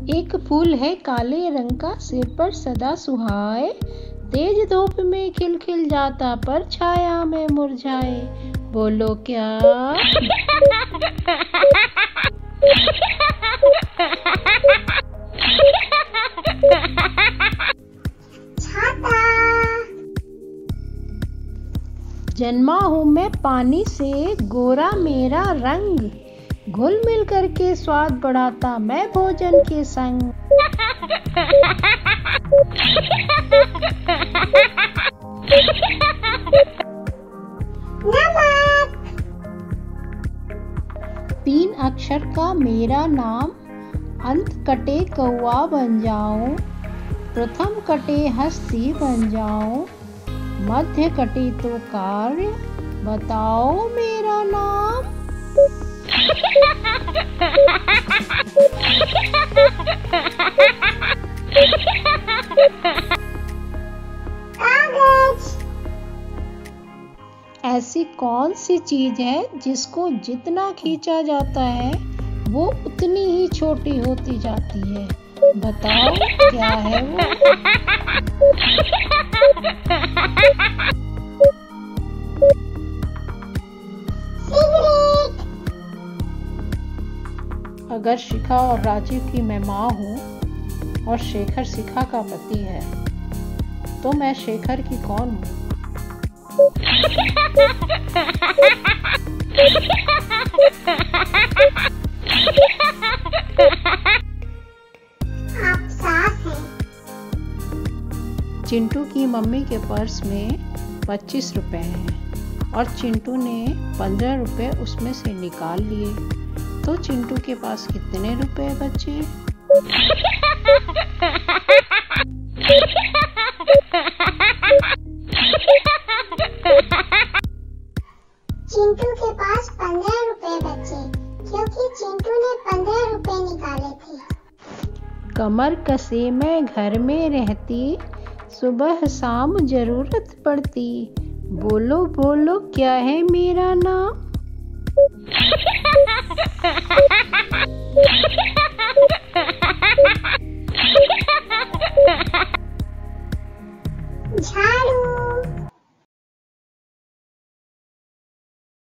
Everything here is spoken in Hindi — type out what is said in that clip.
एक फूल है काले रंग का सिर पर सदा सुहाए। तेज धूप में खिल खिल जाता पर छाया में मुरझाए। बोलो क्या? जन्मा हूँ मैं पानी से गोरा मेरा रंग। घुल मिल करके स्वाद बढ़ाता मैं भोजन के संग। तीन अक्षर का मेरा नाम अंत कटे कौआ बन जाऊँ, प्रथम कटे हस्ती बन जाऊँ, मध्य कटे तो कार्य बताओ मेरा ऐसी कौन सी चीज़ है जिसको जितना खींचा जाता है, वो उतनी ही छोटी होती जाती है? बताओ, क्या है वो? अगर शिखा और राजीव की मैं माँ हूँ और शेखर शिखा का पति है तो मैं शेखर की कौन हूँ? हैं। चिंटू की मम्मी के पर्स में पच्चीस रुपए हैं और चिंटू ने पंद्रह रुपए उसमें से निकाल लिए। तो चिंटू के पास कितने रुपए बचे? चिंटू के पास पंद्रह रुपए बचे क्योंकि चिंटू ने पंद्रह रुपए निकाले थे। कमर कसे मैं घर में रहती सुबह शाम ज़रूरत पड़ती। बोलो बोलो क्या है मेरा नाम? China.